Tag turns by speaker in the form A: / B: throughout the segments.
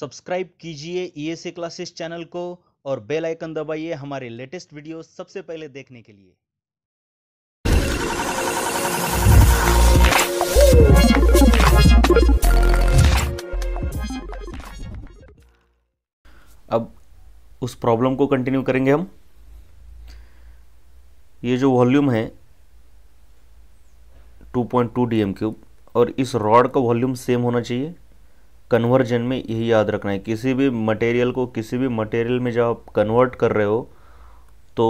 A: Subscribe कीजिए ESA classes channel को और बेल आइकन दबाइए हमारे लेटेस्ट वीडियो सबसे पहले देखने के लिए।
B: अब उस प्रॉब्लम को कंटिन्यू करेंगे हम। ये जो वॉल्यूम है 2.2 डी एम क्यूब और इस रॉड का वॉल्यूम सेम होना चाहिए। कन्वर्जन में यही याद रखना है। किसी भी मटेरियल को किसी भी मटेरियल में जब आप कन्वर्ट कर रहे हो तो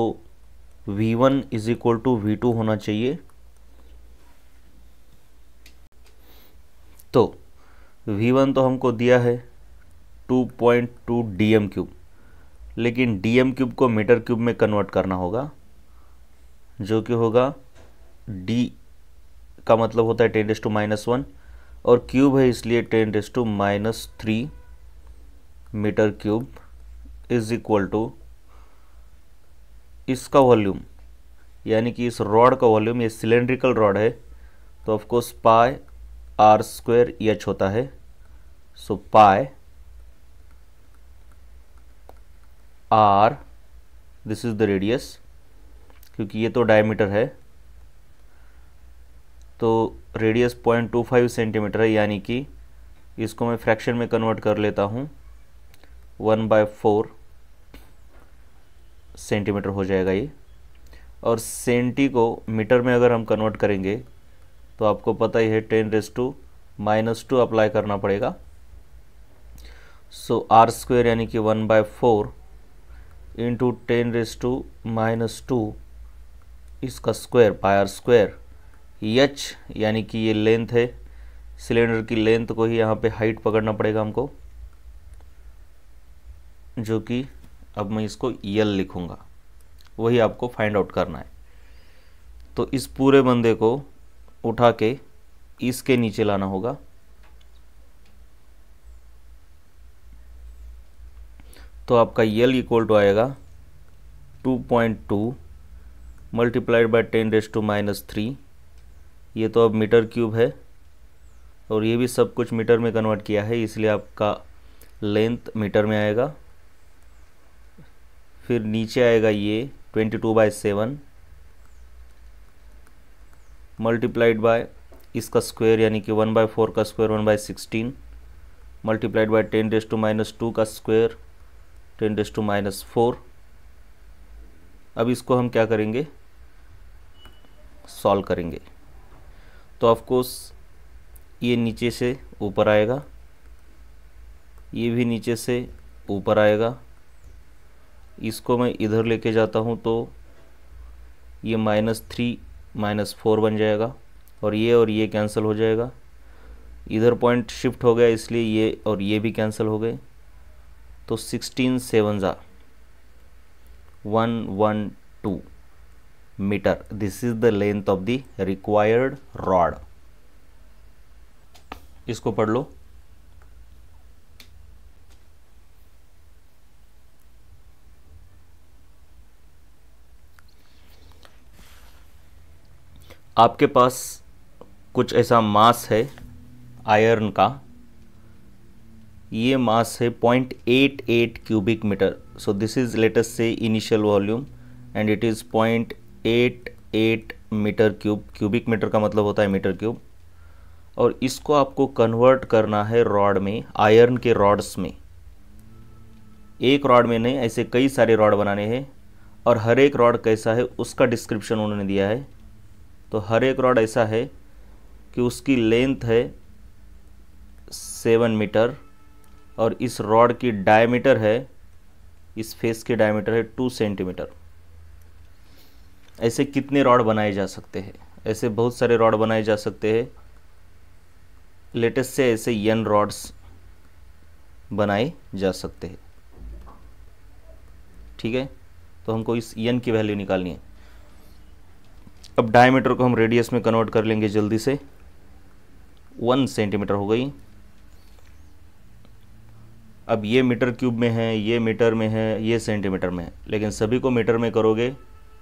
B: V1 one is equal to V होना चाहिए। तो V1 तो हमको दिया है 2.2 डी एम क्यूब लेकिन डी एम क्यूब को मीटर क्यूब में कन्वर्ट करना होगा, जो कि होगा डी का मतलब होता है ten raise to minus one और क्यूब है इसलिए ten raise to minus three metre cube is equal to इसका वॉल्यूम, यानी कि इस रॉड का वॉल्यूम, ये सिलेंड्रिकल रॉड है तो ऑफकोर्स पाए आर स्क्वायर एच होता है so pi R this is the radius क्योंकि ये तो डायमीटर है तो radius point two five centimetre है, यानी कि इसको मैं फ्रैक्शन में कन्वर्ट कर लेता हूँ। वन बाय फोर सेंटीमीटर हो जाएगा ये। और सेंटी को मीटर में अगर हम कन्वर्ट करेंगे तो आपको पता ही है ten raise to minus two apply करना पड़ेगा। सो आर स्क्वेयर यानी कि one by four into ten raise to minus two इसका square pi R square H यानी कि ये लेंथ है। सिलेंडर की लेंथ को ही यहाँ पे हाइट पकड़ना पड़ेगा हमको, जो कि अब मैं इसको यल लिखूँगा। वही आपको फाइंड आउट करना है। तो इस पूरे बंदे को उठा के इसके नीचे लाना होगा। तो आपका यल इक्वल टू आएगा 2.2 multiplied by ten raise to minus three ये तो अब मीटर क्यूब है और ये भी सब कुछ मीटर में कन्वर्ट किया है, इसलिए आपका लेंथ मीटर में आएगा। फिर नीचे आएगा ये twenty two by seven, multiplied by इसका स्क्वायर, यानी कि वन बाय फोर का square, one by sixteen, multiplied by ten raise to minus two का square, ten raise to minus four. अब इसको हम क्या करेंगे? सॉल्व करेंगे। तो ऑफकोर्स ये नीचे से ऊपर आएगा। ये भी नीचे से ऊपर आएगा। इसको मैं इधर लेके जाता हूँ तो ये माइनस थ्री माइनस फोर बन जाएगा और ये और ये कैंसिल हो जाएगा। इधर पॉइंट शिफ्ट हो गया इसलिए ये और ये भी कैंसिल हो गए। तो सिक्सटीन सेवन ज़ा one one two metre this is the length of the required rod इसको पढ़ लो। आपके पास कुछ ऐसा मास है, आयरन का। ये मास है point eight eight cubic metre. So this is latest से initial volume and it is point eight eight metre cube, cubic metre का मतलब होता है मीटर क्यूब। और इसको आपको कन्वर्ट करना है रॉड में, आयरन के रॉड्स में। एक रॉड में नहीं, ऐसे कई सारे रॉड बनाने हैं। और हर एक रॉड कैसा है, उसका डिस्क्रिप्शन उन्होंने दिया है। तो हर एक रॉड ऐसा है कि उसकी लेंथ है सेवन मीटर और इस रॉड की डायमीटर है, इस फेस की डायमीटर है टू सेंटीमीटर। ऐसे कितने रॉड बनाए जा सकते हैं? ऐसे बहुत सारे रॉड बनाए जा सकते हैं। लेटेस्ट से ऐसे यन रॉड्स बनाए जा सकते हैं। ठीक है? तो हमको इस यन की वैल्यू निकालनी है। अब डायमीटर को हम रेडियस में कन्वर्ट कर लेंगे जल्दी से। वन सेंटीमीटर हो गई। अब ये मीटर क्यूब में है, ये मीटर में है, ये सेंटीमीटर में है। लेकिन सभी को मीटर में करोगे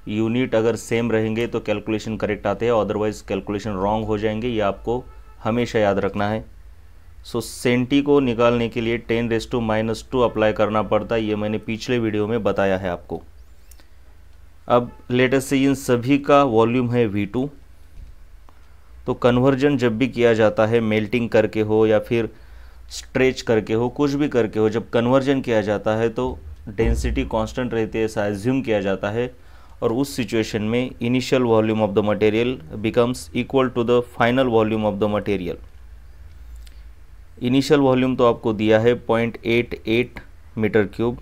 B: यूनिट अगर सेम रहेंगे तो कैलकुलेशन करेक्ट आते हैं अदरवाइज़ कैलकुलेशन रॉन्ग हो जाएँगे ये आपको हमेशा याद रखना है। सो so, सेंटी को निकालने के लिए ten raise to minus two apply करना पड़ता है ये मैंने पिछले वीडियो में बताया है आपको। अब लेटेस्ट से इन सभी का वॉल्यूम है वी टू। तो कन्वर्जन जब भी किया जाता है मेल्टिंग करके हो या फिर स्ट्रेच करके हो कुछ भी करके हो जब कन्वर्जन किया जाता है तो डेंसिटी कांस्टेंट रहती है ऐसा एज्यूम किया जाता है। और उस सिचुएशन में initial volume of the material becomes equal to the final volume of the material initial volume तो आपको दिया है point eight eight metre cube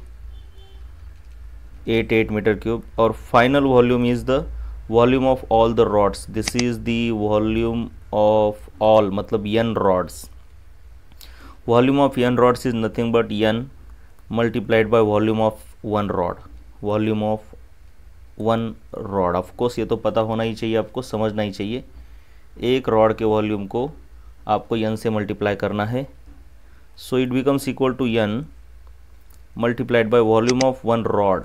B: eight eight metre cube और final volume is the volume of all the rods this is the volume of all मतलब n rods volume of n rods is nothing but n multiplied by volume of one rod volume of one rod. Of course ये तो पता होना ही चाहिए, आपको समझना ही चाहिए। एक रॉड के वॉल्यूम को आपको यन से मल्टीप्लाई करना है। So it becomes equal to n multiplied by volume of one rod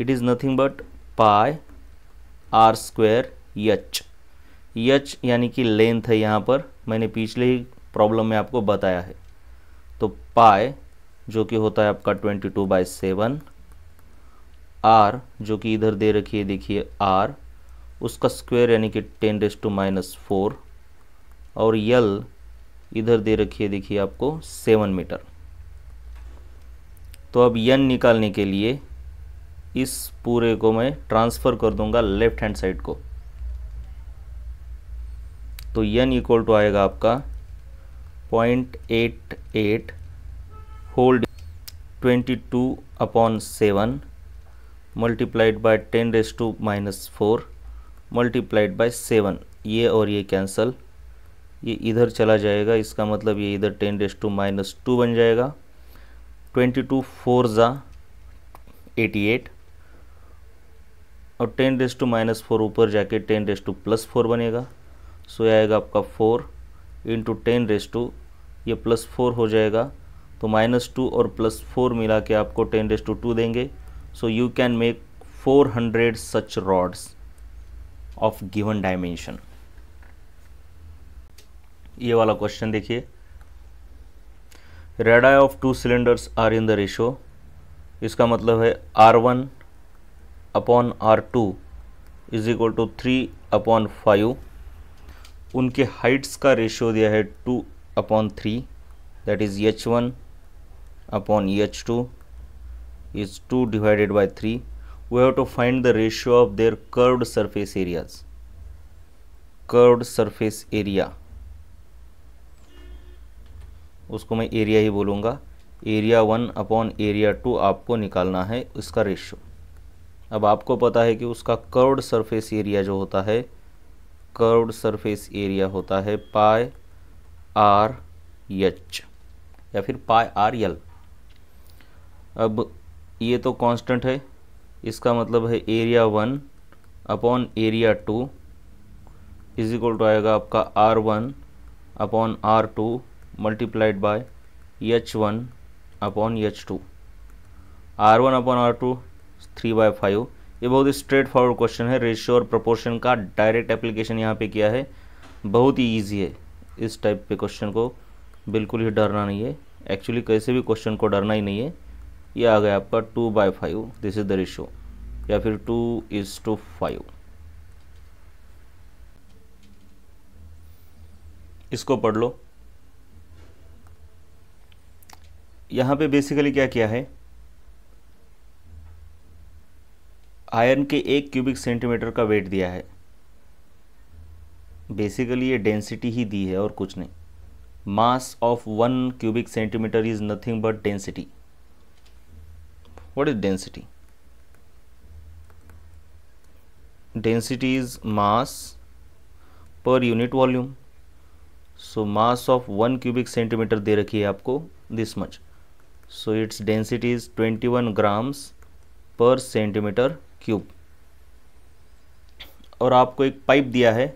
B: it is nothing but pi r square h h यानी कि लेंथ है यहाँ पर। मैंने पिछले ही प्रॉब्लम में आपको बताया है। तो पाए जो कि होता है आपका twenty two by seven r, जो कि इधर दे रखी है, देखिए, आर, उसका स्क्वायर यानी कि ten raise to minus four और यल इधर दे रखी है, देखिए, आपको सेवन मीटर तो अब यन निकालने के लिए इस पूरे को मैं ट्रांसफ़र कर दूँगा लेफ़्ट हैंड साइड को। तो यन इक्वल टू आएगा आपका point eight eight hold twenty two upon seven multiplied by ten raise to minus four multiplied by seven ये और ये कैंसल ये इधर चला जाएगा, इसका मतलब ये इधर ten raise to minus two बन जाएगा. ट्वेंटी टू फोर ज़ा एटी एट और ten raise to minus four ऊपर जाके ten raise to plus four बनेगा. सो so आएगा आपका four into ten raise to ये प्लस फोर हो जाएगा. तो माइनस टू और प्लस फोर मिला के आपको टेन रेस टू टू देंगे. So you can make 400 such rods of given dimension. ये वाला क्वेश्चन देखिए। Radii of two cylinders are in the ratio इसका मतलब है r one upon r two is equal to three upon five उनके heights का ratio दिया है two upon three that is h one upon h two is 2 divided by 3 we have to find the ratio of their curved surface areas. Curved surface area. उसको मैं area ही बोलूँगा. Area one upon area two आपको निकालना है इसका ratio अब आपको पता है कि उसका कर्व्ड सरफेस एरिया जो होता है कर्व्ड सरफेस एरिया होता है पाई आर एच या फिर पाई आर एल. अब ये तो कांस्टेंट है। इसका मतलब है area one upon area two is equal to आएगा आपका r one upon r two multiplied by h one upon h two r one upon r two three by five ये बहुत ही स्ट्रेट फॉरवर्ड क्वेश्चन है। Ratio और proportion का direct application यहाँ पे किया है। बहुत ही ईजी है। इस टाइप के क्वेश्चन को बिल्कुल ही डरना नहीं है। एक्चुअली कैसे भी क्वेश्चन को डरना ही नहीं है। ये आ गया आपका two by five this is the ratio या फिर टू इज़ टू फाइव इसको पढ़ लो। यहाँ पे बेसिकली क्या किया है? आयरन के एक क्यूबिक सेंटीमीटर का वेट दिया है। बेसिकली ये डेंसिटी ही दी है और कुछ नहीं। Mass of one cubic centimetre is nothing but density what is density density is mass per unit volume so mass of 1 cubic centimeter दे रखी है आपको this much so its density is 21 grams per centimeter cube और आपको एक pipe दिया है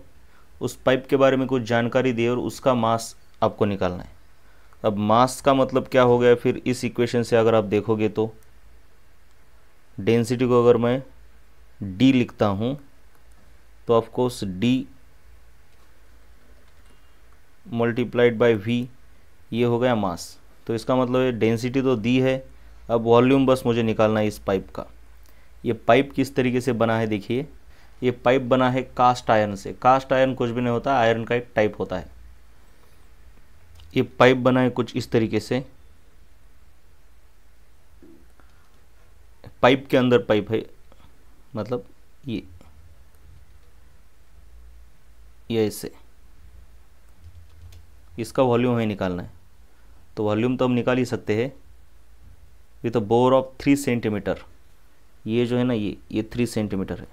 B: उस पाइप के बारे में कुछ जानकारी दी और उसका मास आपको निकालना है अब मास का मतलब क्या हो गया फिर इस इक्वेशन से अगर आप देखोगे तो डेंसिटी को अगर मैं डी लिखता हूँ तो of course D multiplied by V ये हो गया मास तो इसका मतलब है डेंसिटी तो दी है, अब वॉल्यूम बस मुझे निकालना है इस पाइप का. ये पाइप किस तरीके से बना है देखिए. ये पाइप बना है कास्ट आयरन से. कास्ट आयरन कुछ भी नहीं होता आयरन का एक टाइप होता है. ये पाइप बना है कुछ इस तरीके से. पाइप के अंदर पाइप है मतलब ये ये ऐसे इसका वॉल्यूम है निकालना है। तो वॉल्यूम तो हम निकाल ही सकते हैं। With a bore of three centimetre. ये जो है ना, ये ये थ्री सेंटीमीटर है।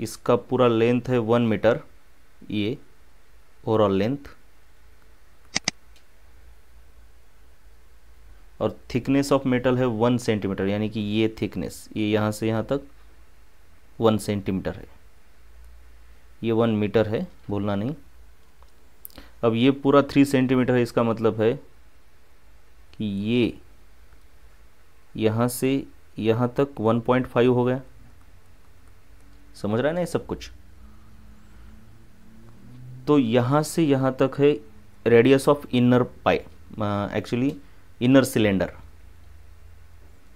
B: इसका पूरा लेंथ है वन मीटर। ये ओवरऑल लेंथ। और थिकनेस ऑफ़ मेटल है वन सेंटीमीटर यानी कि ये थिकनेस ये यहाँ से यहाँ तक वन सेंटीमीटर है। ये वन मीटर है, भूलना नहीं। अब ये पूरा थ्री सेंटीमीटर है, इसका मतलब है कि ये यहाँ से यहाँ तक वन पॉइंट फाइव हो गया। समझ रहा है ना ये सब कुछ? तो यहाँ से यहाँ तक है radius of inner pi actually inner cylinder.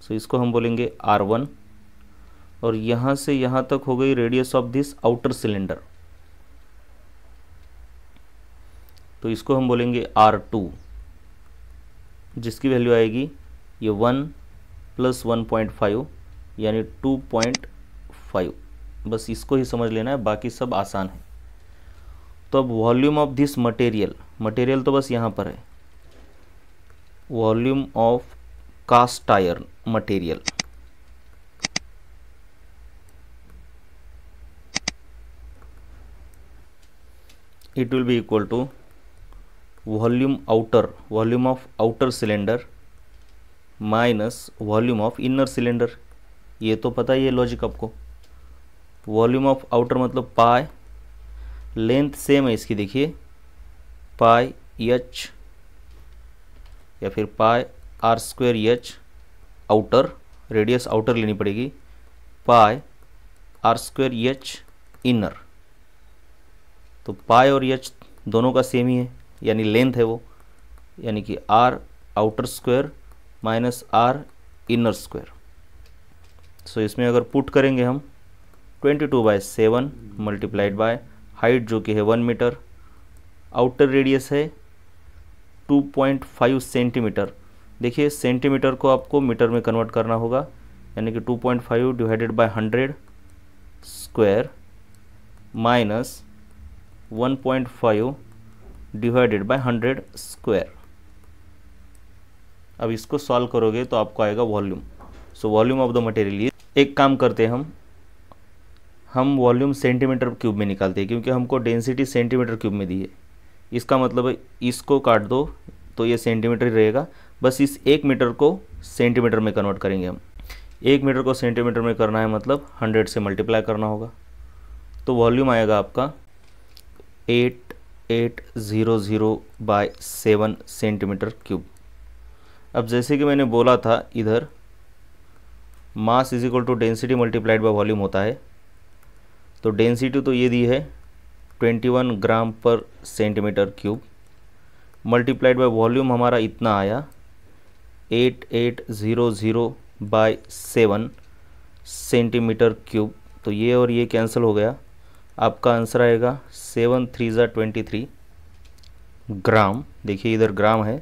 B: So इसको हम बोलेंगे आर वन और यहाँ से यहाँ तक हो गई radius of this outer cylinder तो इसको हम बोलेंगे आर टू जिसकी वैल्यू आएगी ये one plus one point five यानी टू पॉइंट फाइव बस इसको ही समझ लेना है, बाकी सब आसान है। तो अब volume of this material material तो बस यहाँ पर है। Volume of cast iron material it will be equal to volume outer, volume of outer cylinder minus volume of inner cylinder ये तो पता ही है लॉजिक आपको। वॉल्यूम ऑफ़ आउटर मतलब पाई लेंथ सेम है इसकी, देखिए। पाई एच या फिर pi r square h outer, radius outer लेनी पड़ेगी। Pi r square h inner. तो पाई और एच दोनों का सेम ही है, यानी लेंथ है वो, यानी कि r outer square minus r inner square. So इसमें अगर पुट करेंगे हम 22 two by seven multiplied by height जो कि है वन मीटर, आउटर रेडियस है 2.5 सेंटीमीटर। देखिए, सेंटीमीटर को आपको मीटर में कन्वर्ट करना होगा, यानी कि 2.5 divided by 100 square minus 1.5 divided by 100 square. अब इसको सॉल्व करोगे तो आपको आएगा volume. So, volume of the material एक काम करते हैं हम। हम वॉल्यूम सेंटीमीटर क्यूब में निकालते हैं, क्योंकि हमको डेंसिटी सेंटीमीटर क्यूब में दी है। इसका मतलब है इसको काट दो तो ये सेंटीमीटर ही रहेगा। बस इस एक मीटर को सेंटीमीटर में कन्वर्ट करेंगे हम। एक मीटर को सेंटीमीटर में करना है मतलब हंड्रेड से मल्टीप्लाई करना होगा। तो वॉल्यूम आएगा आपका eight eight zero zero by seven centimetre cube अब जैसे कि मैंने बोला था, इधर mass is equal to density multiplied by volume होता है। तो डेंसिटी तो ये दी है 21 ग्राम पर centimetre cube. Multiplied by volume हमारा इतना आया। Eight eight zero zero by seven centimetre cube. तो ये और ये कैंसिल हो गया। आपका आंसर आएगा सेवन थ्री ज़ा ट्वेंटी थ्री ग्राम। देखिए इधर ग्राम है।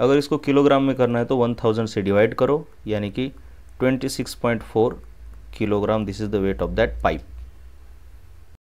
B: अगर इसको किलोग्राम में करना है तो वन थाउज़ेंड से डिवाइड करो, यानी कि twenty six point four kilogram. This is the weight of that pipe